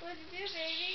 What'd you do, baby?